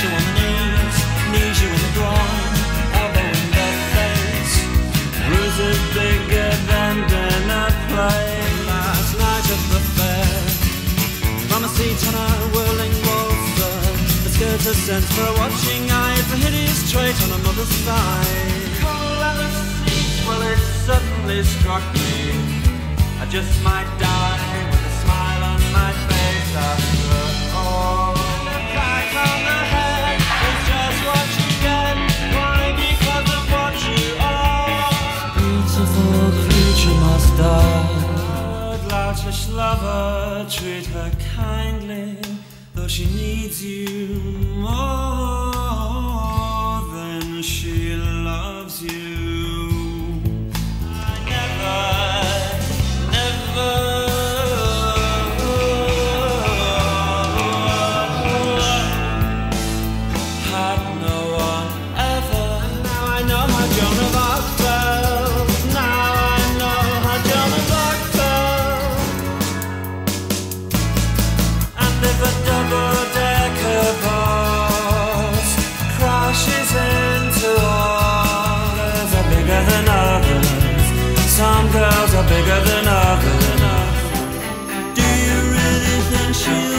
You on you in the groin, elbow in the face. Bruises bigger than the from a seat on a whirling waltzer, the skirt for a watching eye. It's hideous trait on mother's well it suddenly struck me, I just might die. lost dog. Gloucester lover, treat her kindly, though she needs you more than she loves you. Had no one ever. Now I know my Joan of Arc. you